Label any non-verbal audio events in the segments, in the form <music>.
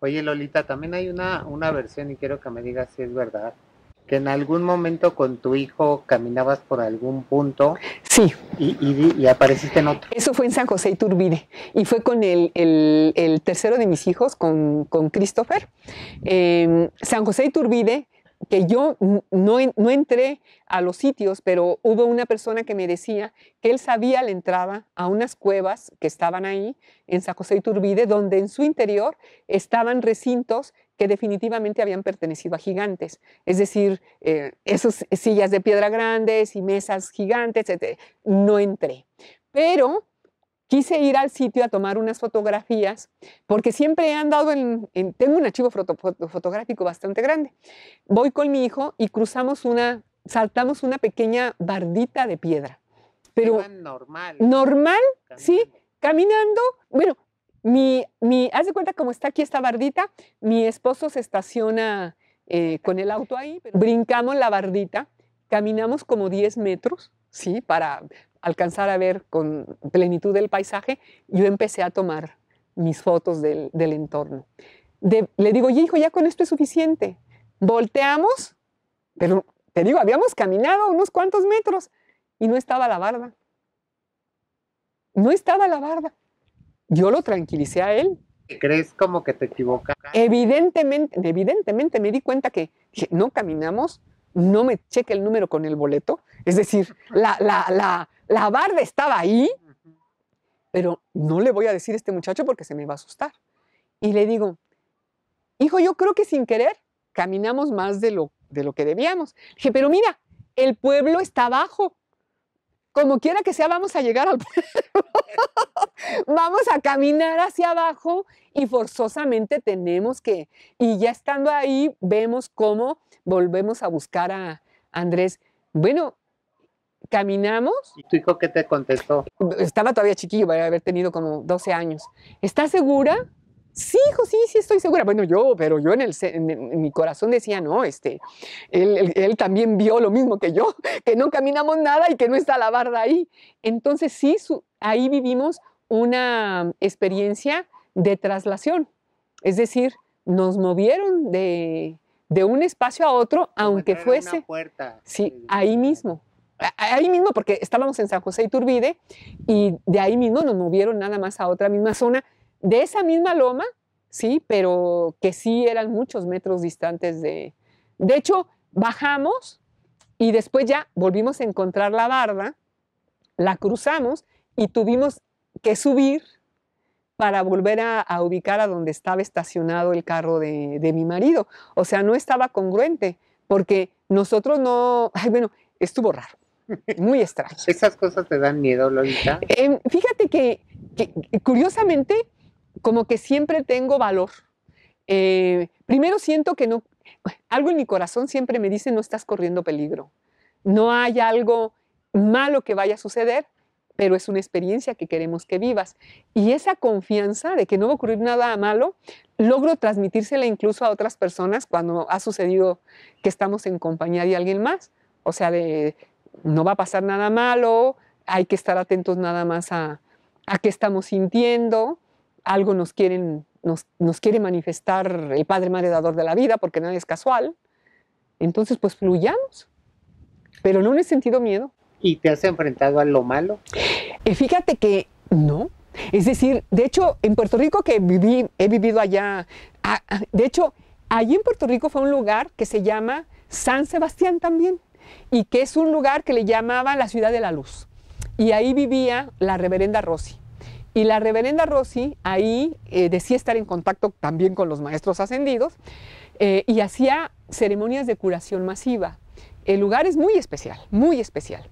Oye, Lolita, también hay una, una versión, y quiero que me digas si es verdad, que en algún momento con tu hijo caminabas por algún punto. Sí. Y, apareciste en otro. Eso fue en San José Iturbide. Y fue con el, el, tercero de mis hijos, con, con Christopher. San José Iturbide que yo no, no, entré a los sitios, pero hubo una persona que me decía que él sabía la entrada a unas cuevas que estaban ahí en San José Iturbide, donde en su interior estaban recintos que definitivamente habían pertenecido a gigantes. Es decir, eh, esas sillas de piedra grandes y mesas gigantes, etc. No entré. Pero quise ir al sitio a tomar unas fotografías, porque siempre he andado en, tengo un archivo fotográfico bastante grande. Voy con mi hijo y cruzamos una, saltamos una pequeña bardita de piedra. Pero normal. Normal, sí, caminando. Bueno, mi, mi, haz de cuenta como está aquí esta bardita, mi esposo se estaciona eh, con el auto ahí, brincamos la bardita, caminamos como 10 metros, ¿sí? Para alcanzar a ver con plenitud del paisaje, yo empecé a tomar mis fotos del, entorno. le digo, hijo, ya con esto es suficiente. Volteamos, pero te digo, habíamos caminado unos cuantos metros y no estaba la barda. No estaba la barda. Yo lo tranquilicé a él. ¿Crees como que te equivocas? Evidentemente, evidentemente me di cuenta que no caminamos, no me cheque el número con el boleto. Es decir, la, la, la, la barda estaba ahí, pero no le voy a decir a este muchacho porque se me va a asustar. Y le digo, hijo, yo creo que sin querer caminamos más de lo, de lo que debíamos. dije, pero mira, el pueblo está abajo. Como quiera que sea, vamos a llegar al pueblo. <laughs> vamos a caminar hacia abajo y forzosamente tenemos que, y ya estando ahí, vemos cómo volvemos a buscar a Andrés. Bueno, caminamos. ¿Y tu hijo qué te contestó? Estaba todavía chiquillo, a haber tenido como 12 años. ¿Estás segura? Sí, hijo, sí, sí estoy segura. Bueno, yo, pero yo en, el, en, mi corazón decía, no, este, él, también vio lo mismo que yo, <laughs> que no caminamos nada y que no está la barda ahí. Entonces sí, ahí vivimos una experiencia de traslación. Es decir, nos movieron de, de un espacio a otro, aunque fuese... puerta. Sí, ahí mismo ahí mismo, porque estábamos en San José Iturbide y de ahí mismo nos movieron nada más a otra misma zona, de esa misma loma, sí, pero que sí eran muchos metros distantes de... De hecho, bajamos y después ya volvimos a encontrar la barda, la cruzamos y tuvimos que subir para volver a, ubicar a donde estaba estacionado el carro de, de mi marido. O sea, no estaba congruente, porque nosotros no, ay, bueno, estuvo raro. Muy extraño. <laughs> ¿Esas cosas te dan miedo, Lolita? Em, fíjate que, curiosamente, como que siempre tengo valor. Eh, primero siento que no, algo en mi corazón siempre me dice no estás corriendo peligro. No hay algo malo que vaya a suceder, pero es una experiencia que queremos que vivas. Y esa confianza de que no va a ocurrir nada malo, logro transmitírsela incluso a otras personas cuando ha sucedido que estamos en compañía de alguien más. O sea, de no va a pasar nada malo, hay que estar atentos nada más a, a qué estamos sintiendo, algo nos, quieren, nos, nos quiere manifestar el Padre Madre Dador de la vida, porque nada es casual. Entonces, pues fluyamos, pero no en el sentido miedo. ¿Y te has enfrentado a lo malo? Eh, fíjate que no. Es decir, de hecho, en Puerto Rico que viví, he vivido allá, de hecho, allí en Puerto Rico fue un lugar que se llama San Sebastián también y que es un lugar que le llamaba la ciudad de la luz. Y ahí vivía la reverenda Rosy. Y la reverenda Rosy ahí eh, decía estar en contacto también con los maestros ascendidos eh, y hacía ceremonias de curación masiva. El lugar es muy especial, muy especial.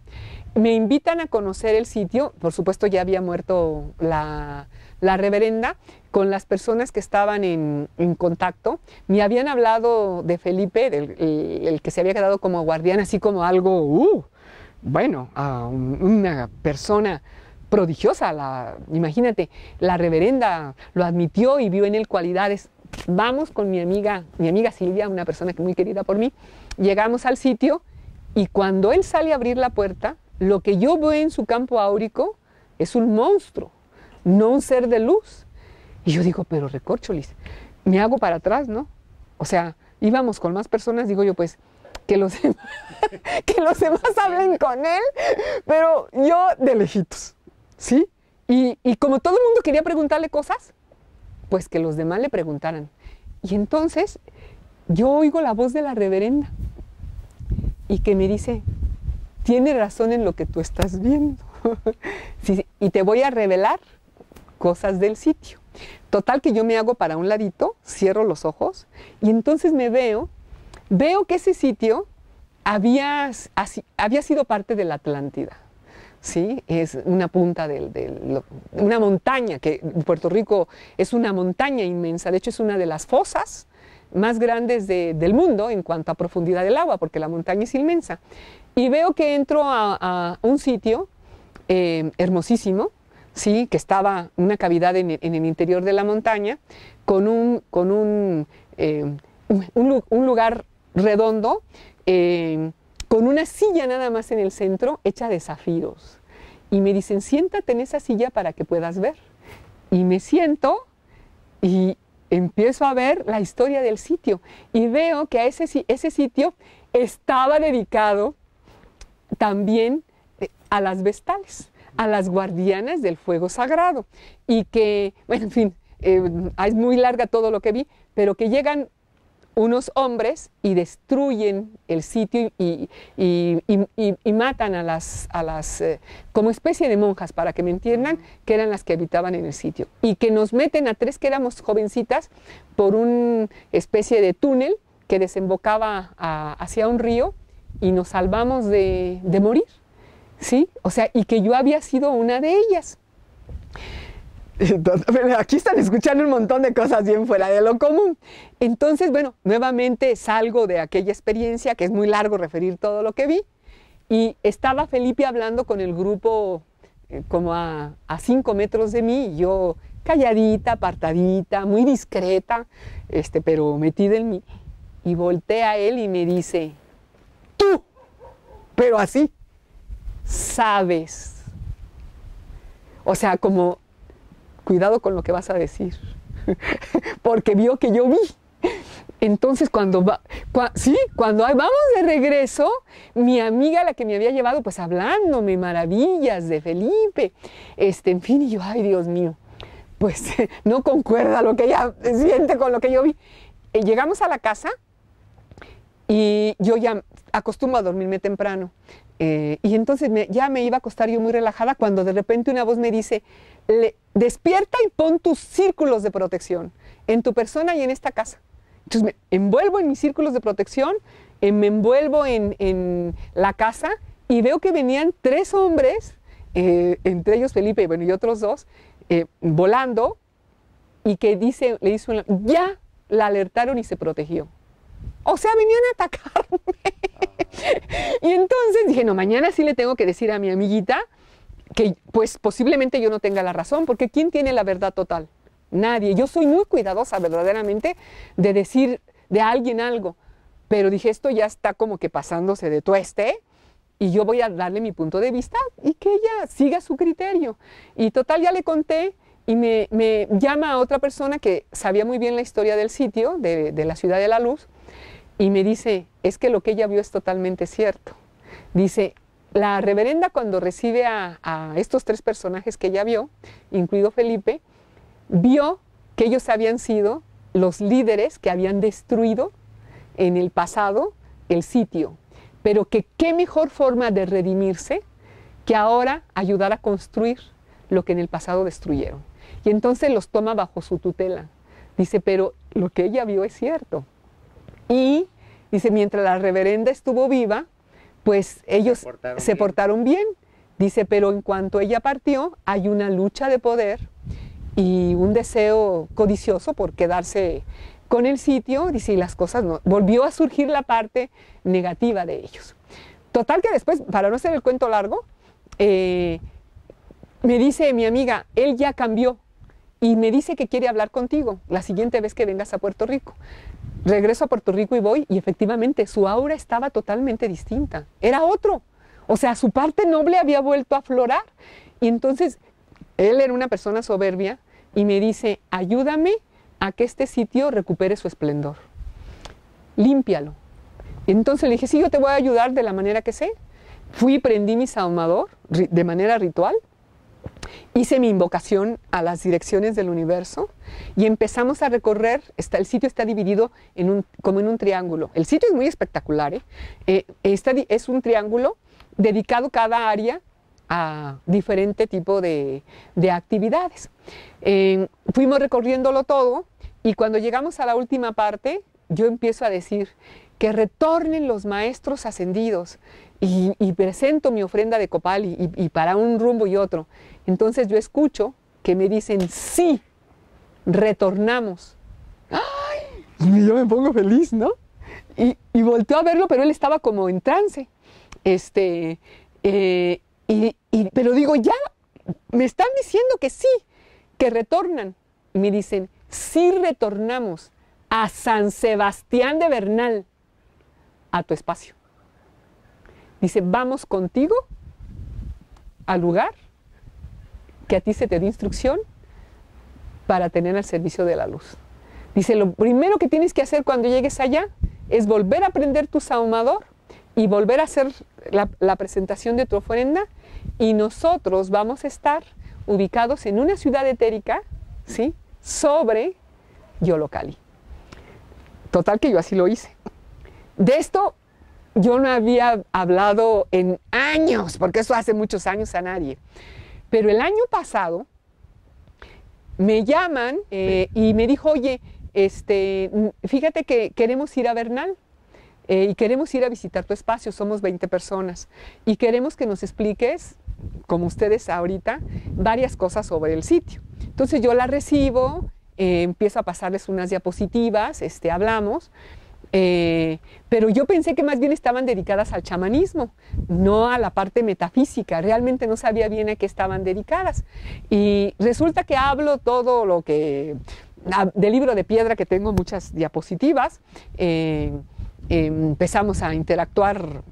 Me invitan a conocer el sitio, por supuesto ya había muerto la, la reverenda, con las personas que estaban en, contacto, me habían hablado de Felipe, el, que se había quedado como guardián, así como algo, uh, bueno, una persona prodigiosa, la, imagínate, la reverenda lo admitió y vio en él cualidades. Vamos con mi amiga, mi amiga Silvia, una persona muy querida por mí, llegamos al sitio y cuando él sale a abrir la puerta, lo que yo veo en su campo áurico es un monstruo, no un ser de luz. Y yo digo, pero recorcholis, me hago para atrás, ¿no? O sea, íbamos con más personas, digo yo, pues que los, <laughs> que los demás hablen con él, pero yo de lejitos, ¿sí? Y, y como todo el mundo quería preguntarle cosas, pues que los demás le preguntaran. Y entonces yo oigo la voz de la reverenda y que me dice, tiene razón en lo que tú estás viendo. <laughs> y te voy a revelar cosas del sitio. Total que yo me hago para un ladito, cierro los ojos y entonces me veo, veo que ese sitio había, había sido parte de la Atlántida. ¿sí? Es una punta de una montaña, que Puerto Rico es una montaña inmensa, de hecho es una de las fosas más grandes del mundo en cuanto a profundidad del agua, porque la montaña es inmensa. Y veo que entro a, un sitio eh, hermosísimo, ¿sí? que estaba una cavidad en, el interior de la montaña, con un, con un, eh, un, lugar redondo, eh, con una silla nada más en el centro, hecha de zafiros. Y me dicen, siéntate en esa silla para que puedas ver. Y me siento y empiezo a ver la historia del sitio. Y veo que a ese, ese sitio estaba dedicado también eh, a las vestales a las guardianas del fuego sagrado. Y que, bueno, en fin, eh, es muy larga todo lo que vi, pero que llegan unos hombres y destruyen el sitio y, matan a las, a las eh, como especie de monjas, para que me entiendan, que eran las que habitaban en el sitio. Y que nos meten a tres que éramos jovencitas por una especie de túnel que desembocaba hacia un río y nos salvamos de morir. ¿Sí? O sea, y que yo había sido una de ellas. Aquí están escuchando un montón de cosas bien fuera de lo común. Entonces, bueno, nuevamente salgo de aquella experiencia, que es muy largo referir todo lo que vi, y estaba Felipe hablando con el grupo eh, como a, a, cinco metros de mí, y yo calladita, apartadita, muy discreta, este, pero metida en mí, y volteé a él y me dice, tú, pero así, sabes. O sea, como, cuidado con lo que vas a decir, <laughs> porque vio que yo vi. Entonces, cuando va, sí, cuando vamos de regreso, mi amiga, la que me había llevado, pues hablándome maravillas de Felipe, este, en fin, y yo, ay, Dios mío, pues <laughs> no concuerda lo que ella siente con lo que yo vi. Eh, llegamos a la casa y yo ya acostumbro a dormirme temprano. Eh, y entonces ya me iba a acostar yo muy relajada cuando de repente una voz me dice, despierta y pon tus círculos de protección en tu persona y en esta casa. Entonces me envuelvo en mis círculos de protección, eh, me envuelvo en, la casa y veo que venían tres hombres, eh, entre ellos Felipe y, bueno, y otros dos, volando y que dice, le hizo una, ya la alertaron y se protegió. O sea, venían a atacarme. y entonces dije, no, mañana sí le tengo que decir a mi amiguita que pues posiblemente yo no tenga la razón, porque ¿quién tiene la verdad total? Nadie. Yo soy muy cuidadosa verdaderamente de decir de alguien algo, pero dije, esto ya está como que pasándose de tueste y yo voy a darle mi punto de vista y que ella siga su criterio. Y total, ya le conté y me, llama a otra persona que sabía muy bien la historia del sitio, de, de la ciudad de la luz, y me dice, es que lo que ella vio es totalmente cierto. Dice, la reverenda cuando recibe a, estos tres personajes que ella vio, incluido Felipe, vio que ellos habían sido los líderes que habían destruido en el pasado el sitio, pero que qué mejor forma de redimirse que ahora ayudar a construir lo que en el pasado destruyeron. Y entonces los toma bajo su tutela. Dice, pero lo que ella vio es cierto. Y dice, mientras la reverenda estuvo viva, pues ellos se portaron, bien. Dice, pero en cuanto ella partió, hay una lucha de poder y un deseo codicioso por quedarse con el sitio, dice, y las cosas no. Volvió a surgir la parte negativa de ellos. Total que después, para no hacer el cuento largo, eh, me dice mi amiga, él ya cambió y me dice que quiere hablar contigo la siguiente vez que vengas a Puerto Rico regreso a Puerto Rico y voy y efectivamente su aura estaba totalmente distinta, era otro. O sea, su parte noble había vuelto a aflorar. Y entonces él era una persona soberbia y me dice, ayúdame a que este sitio recupere su esplendor. Límpialo. Entonces le dije, sí, yo te voy a ayudar de la manera que sé. Fui, prendí mi saumador de manera ritual, hice mi invocación a las direcciones del universo y empezamos a recorrer, el sitio está dividido como en un triángulo. El sitio es muy espectacular, ¿eh? Eh, es un triángulo dedicado cada área a diferente tipo de, actividades. Eh, fuimos recorriéndolo todo y cuando llegamos a la última parte, yo empiezo a decir que retornen los maestros ascendidos y, presento mi ofrenda de copal y, para un rumbo y otro. Entonces yo escucho que me dicen, sí, retornamos. Y yo me pongo feliz, ¿no? Y, y volteo a verlo, pero él estaba como en trance. Este, eh, y, pero digo, ya, me están diciendo que sí, que retornan. Y me dicen, sí retornamos a San Sebastián de Bernal, a tu espacio. Dice, vamos contigo al lugar que a ti se te dé instrucción para tener el servicio de la luz. Dice, lo primero que tienes que hacer cuando llegues allá es volver a prender tu saumador y volver a hacer la, presentación de tu ofrenda y nosotros vamos a estar ubicados en una ciudad etérica, ¿sí? Sobre Yolocali. Total que yo así lo hice. De esto yo no había hablado en años, porque eso hace muchos años a nadie. Pero el año pasado me llaman eh, y me dijo, oye, este, fíjate que queremos ir a Bernal. Eh, y queremos ir a visitar tu espacio, somos 20 personas, y queremos que nos expliques, como ustedes ahorita, varias cosas sobre el sitio. Entonces yo la recibo, eh, empiezo a pasarles unas diapositivas, este, hablamos, eh, pero yo pensé que más bien estaban dedicadas al chamanismo, no a la parte metafísica. Realmente no sabía bien a qué estaban dedicadas. Y resulta que hablo todo lo que del libro de piedra que tengo muchas diapositivas empezamos a interactuar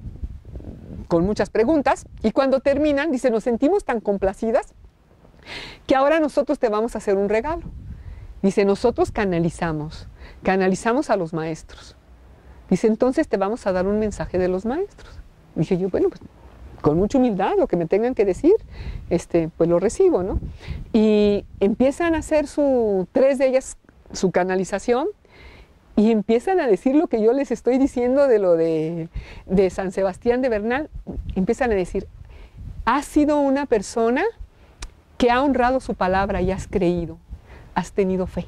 con muchas preguntas y cuando terminan, dice, nos sentimos tan complacidas que ahora nosotros te vamos a hacer un regalo. Dice, nosotros canalizamos, canalizamos a los maestros. Dice, entonces te vamos a dar un mensaje de los maestros. Dije yo, bueno, pues con mucha humildad, lo que me tengan que decir, este, pues lo recibo, ¿no? Y empiezan a hacer su, tres de ellas, su canalización, y empiezan a decir lo que yo les estoy diciendo de lo de, San Sebastián de Bernal. Empiezan a decir, has sido una persona que ha honrado su palabra y has creído, has tenido fe.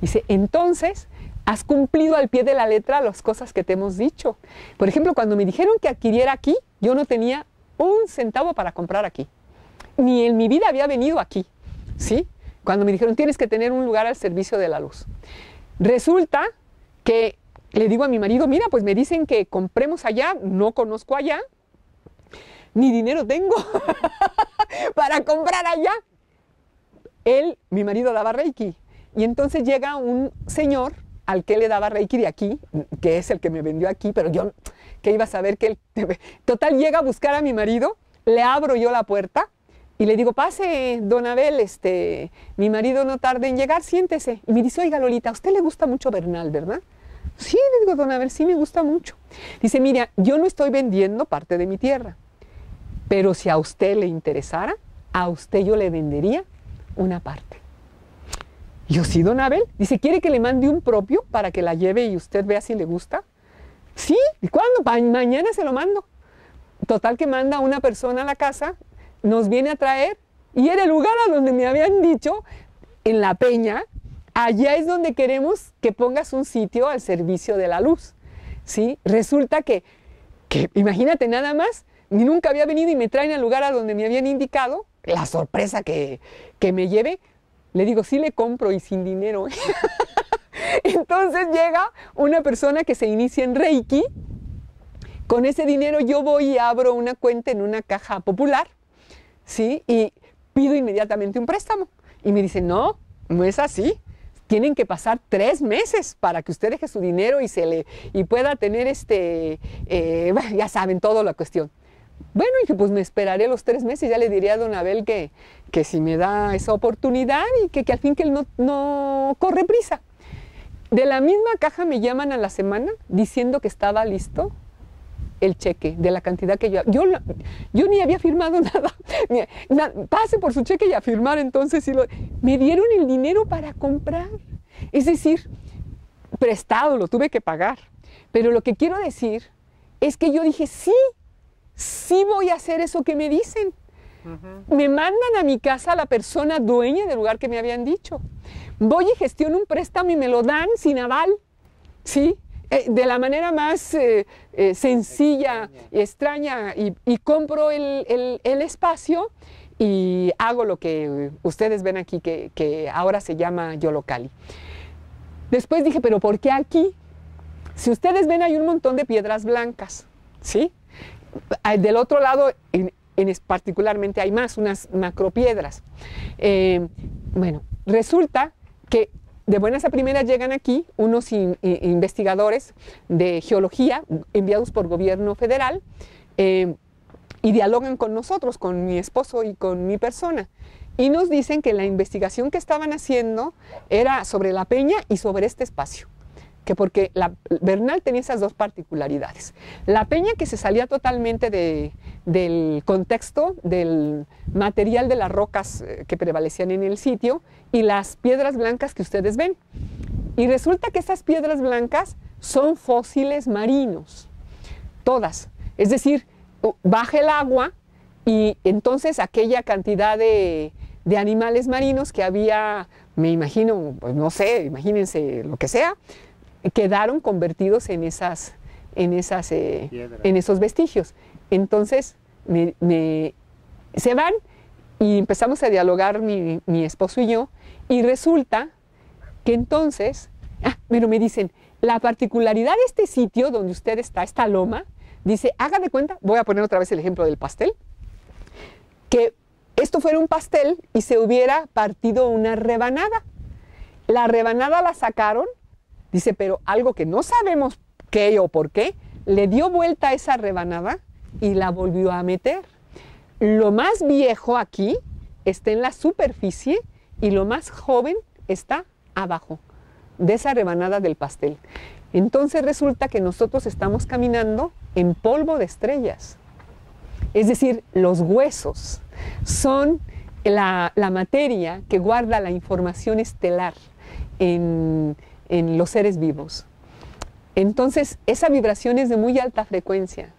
Dice, entonces has cumplido al pie de la letra las cosas que te hemos dicho. Por ejemplo, cuando me dijeron que adquiriera aquí, yo no tenía un centavo para comprar aquí. Ni en mi vida había venido aquí. ¿Sí? Cuando me dijeron, tienes que tener un lugar al servicio de la luz. Resulta que le digo a mi marido, mira, pues me dicen que compremos allá, no conozco allá, ni dinero tengo <laughs> para comprar allá. Él, mi marido, daba Reiki. Y entonces llega un señor al que le daba Reiki de aquí, que es el que me vendió aquí, pero yo que iba a saber que él... Total, llega a buscar a mi marido, le abro yo la puerta y le digo, pase, don Abel, este, mi marido no tarde en llegar, siéntese. Y me dice, oiga, Lolita, a usted le gusta mucho Bernal, ¿verdad? Sí, le digo, don Abel, sí me gusta mucho. Dice, mira, yo no estoy vendiendo parte de mi tierra, pero si a usted le interesara, a usted yo le vendería una parte. Yo sí, don. Dice, ¿quiere que le mande un propio para que la lleve y usted vea si le gusta? Sí, ¿y cuándo? mañana se lo mando. Total que manda una persona a la casa nos viene a traer y era el lugar a donde me habían dicho, en la peña, allá es donde queremos que pongas un sitio al servicio de la luz. ¿sí? Resulta que, que, imagínate nada más, ni nunca había venido y me traen al lugar a donde me habían indicado, la sorpresa que, que me lleve, le digo, sí le compro y sin dinero. <laughs> Entonces llega una persona que se inicia en Reiki, con ese dinero yo voy y abro una cuenta en una caja popular ¿sí? Y pido inmediatamente un préstamo. Y me dicen, no, no es así. Tienen que pasar tres meses para que usted deje su dinero y, se le, y pueda tener este, eh, <laughs> ya saben, toda la cuestión. Bueno, y pues me esperaré los tres meses, ya le diré a don Abel que, que si me da esa oportunidad y que, que al fin que él no, no corre prisa. De la misma caja me llaman a la semana diciendo que estaba listo el cheque de la cantidad que yo... Yo, yo ni había firmado <laughs> nada. Pase por su cheque y a firmar entonces. Y lo, me dieron el dinero para comprar. Es decir, prestado, lo tuve que pagar. Pero lo que quiero decir es que yo dije, sí, sí voy a hacer eso que me dicen. Me mandan a mi casa a la persona dueña del lugar que me habían dicho. Voy y gestiono un préstamo y me lo dan sin aval. ¿Sí? Eh, de la manera más eh, eh, sencilla y extraña y, compro el, espacio y hago lo que ustedes ven aquí que, que ahora se llama Yolocali. Después dije, pero ¿por qué aquí? Si ustedes ven hay un montón de piedras blancas, ¿sí? Del otro lado, en, particularmente hay más, unas macropiedras. Eh, bueno, resulta que de buenas a primeras llegan aquí unos investigadores de geología enviados por gobierno federal eh, y dialogan con nosotros, con mi esposo y con mi persona. Y nos dicen que la investigación que estaban haciendo era sobre la peña y sobre este espacio que porque la, Bernal tenía esas dos particularidades. La peña que se salía totalmente del contexto, del material de las rocas eh, que prevalecían en el sitio y las piedras blancas que ustedes ven. Y resulta que estas piedras blancas son fósiles marinos, todas. Es decir, baja el agua y entonces aquella cantidad de, de animales marinos que había, me imagino, pues no sé, imagínense lo que sea, quedaron convertidos en, esas, en, esas, eh, en esos vestigios. Entonces se van y empezamos a dialogar mi, esposo y yo y resulta que entonces, ah, pero me dicen, la particularidad de este sitio donde usted está, esta loma, dice, haga de cuenta, voy a poner otra vez el ejemplo del pastel, que esto fuera un pastel y se hubiera partido una rebanada. La rebanada la sacaron Dice, pero algo que no sabemos qué o por qué, le dio vuelta a esa rebanada y la volvió a meter. Lo más viejo aquí está en la superficie y lo más joven está abajo de esa rebanada del pastel. Entonces resulta que nosotros estamos caminando en polvo de estrellas. Es decir, los huesos son la, la materia que guarda la información estelar en, en los seres vivos. Entonces, esa vibración es de muy alta frecuencia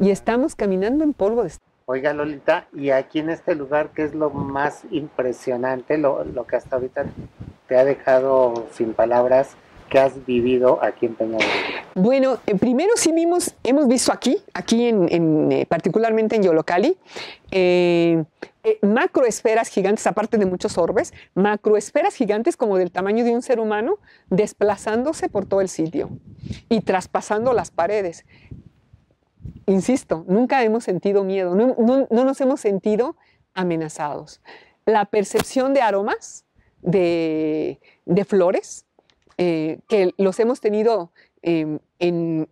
y estamos caminando en polvo de... Oiga, Lolita, y aquí en este lugar, ¿qué es lo más impresionante, lo, que hasta ahorita te ha dejado sin palabras? que has vivido aquí en Peña Bueno, eh, primero sí vimos, hemos visto aquí, aquí en, eh, particularmente en Yolocali, eh, macroesferas gigantes, aparte de muchos orbes, macroesferas gigantes como del tamaño de un ser humano, desplazándose por todo el sitio y traspasando las paredes. Insisto, nunca hemos sentido miedo, no, no nos hemos sentido amenazados. La percepción de aromas, de flores, eh, que los hemos tenido em, en,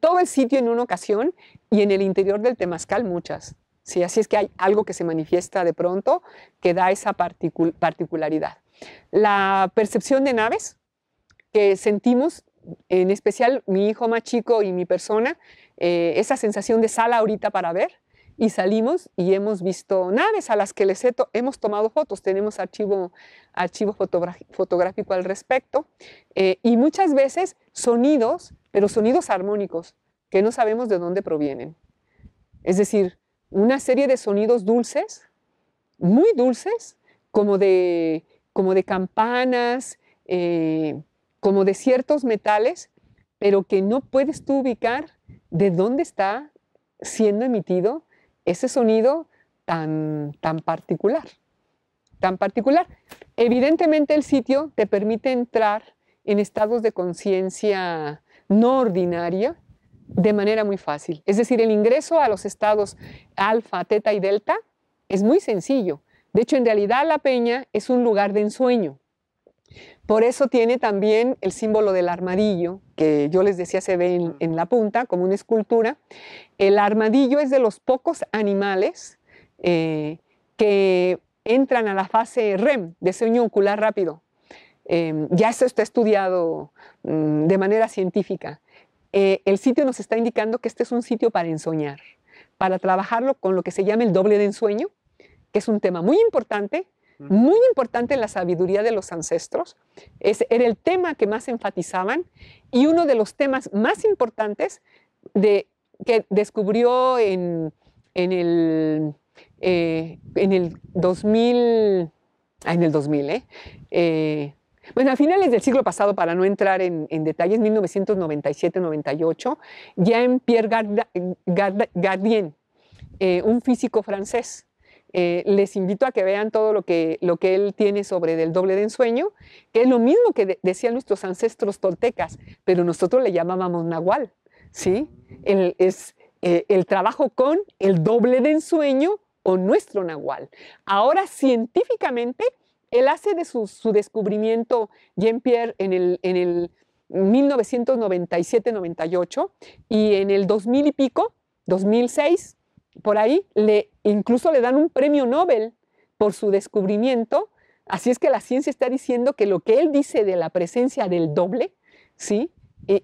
todo el sitio en una ocasión y en el interior del temazcal muchas. ¿sí? Así es que hay algo que se manifiesta de pronto que da esa particularidad. La percepción de naves que sentimos, en especial mi hijo más chico y mi persona, eh, esa sensación de sala ahorita para ver, y salimos y hemos visto naves a las que les hemos tomado fotos, tenemos archivo, archivo fotográfico al respecto, eh, y muchas veces sonidos, pero sonidos armónicos, que no sabemos de dónde provienen. Es decir, una serie de sonidos dulces, muy dulces, como de, como de campanas, eh, como de ciertos metales, pero que no puedes tú ubicar de dónde está siendo emitido ese sonido tan, tan particular, tan particular. Evidentemente el sitio te permite entrar en estados de conciencia no ordinaria de manera muy fácil. Es decir, el ingreso a los estados alfa, teta y delta es muy sencillo. De hecho, en realidad la peña es un lugar de ensueño. Por eso tiene también el símbolo del armadillo, que yo les decía se ve en, la punta como una escultura. El armadillo es de los pocos animales eh, que entran a la fase REM, de sueño ocular rápido. Em, ya esto está estudiado mm, de manera científica. Eh, el sitio nos está indicando que este es un sitio para ensoñar, para trabajarlo con lo que se llama el doble de ensueño, que es un tema muy importante, muy importante en la sabiduría de los ancestros. Es, era el tema que más enfatizaban y uno de los temas más importantes de, que descubrió en, en, el, eh, en el 2000, ah, en el 2000, ¿eh? eh bueno, a finales del siglo pasado, para no entrar en, detalles, 1997-98, ya en Pierre Gardien, eh, un físico francés, eh, les invito a que vean todo lo que, lo que él tiene sobre el doble de ensueño, que es lo mismo que decían nuestros ancestros toltecas, pero nosotros le llamábamos nahual, ¿sí? El, es eh, el trabajo con el doble de ensueño o nuestro nahual. Ahora, científicamente, él hace de su, descubrimiento, Jean-Pierre, en el, en el 1997-98 y en el 2000 y pico, 2006, por ahí, le, incluso le dan un premio Nobel por su descubrimiento. Así es que la ciencia está diciendo que lo que él dice de la presencia del doble, ¿sí? Eh,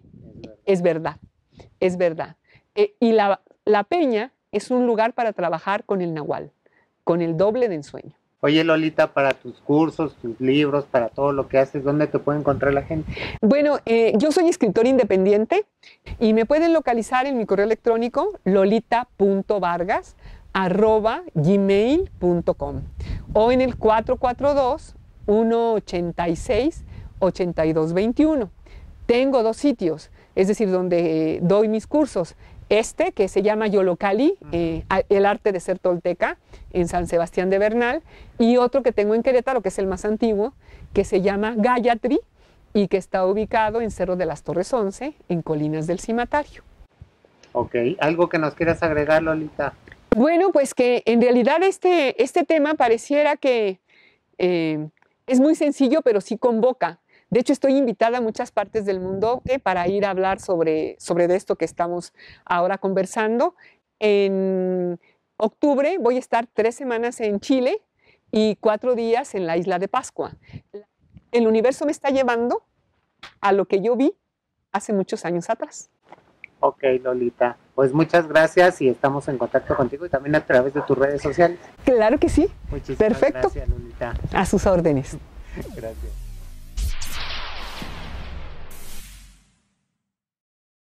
es verdad, es verdad. Eh, y la, la peña es un lugar para trabajar con el nahual, con el doble de ensueño. Oye Lolita, para tus cursos, tus libros, para todo lo que haces, ¿dónde te puede encontrar la gente? Bueno, eh, yo soy escritor independiente y me pueden localizar en mi correo electrónico lolita.vargas gmail.com o en el 442 186 8221. Tengo dos sitios, es decir, donde doy mis cursos este que se llama Yolocali, eh, el arte de ser tolteca, en San Sebastián de Bernal, y otro que tengo en Querétaro, que es el más antiguo, que se llama Gayatri y que está ubicado en Cerro de las Torres 11, en Colinas del Cimatario. Ok, ¿algo que nos quieras agregar, Lolita? Bueno, pues que en realidad este, este tema pareciera que eh, es muy sencillo, pero sí convoca. De hecho, estoy invitada a muchas partes del mundo eh, para ir a hablar sobre, sobre esto que estamos ahora conversando. En octubre voy a estar tres semanas en Chile y cuatro días en la isla de Pascua. El universo me está llevando a lo que yo vi hace muchos años atrás. Ok, Lolita. Pues muchas gracias y estamos en contacto contigo y también a través de tus redes sociales. Claro que sí. Muchísimas Perfecto. gracias, Lolita. A sus órdenes. <laughs> gracias.